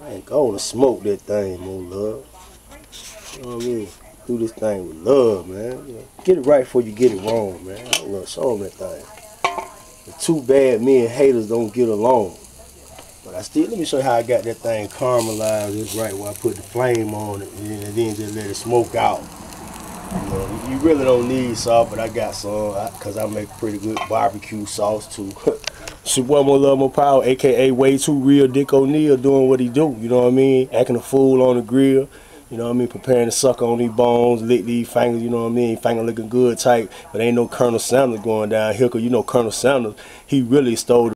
Man, go on and smoke that thing, more love. You know what I mean? Do this thing with love, man. Get it right before you get it wrong, man. I love show that thing. It's too bad me and haters don't get along. But I still, let me show you how I got that thing caramelized It's right where I put the flame on it and then, and then just let it smoke out. You know, you really don't need salt, but I got some because I make pretty good barbecue sauce too. Your boy More Love More Power, aka Way Too Real Dick O'Neal doing what he do, you know what I mean? Acting a fool on the grill, you know what I mean? Preparing to suck on these bones, lick these fingers, you know what I mean? Finger looking good tight, but ain't no Colonel Sanders going down here, cause you know Colonel Sanders, he really stole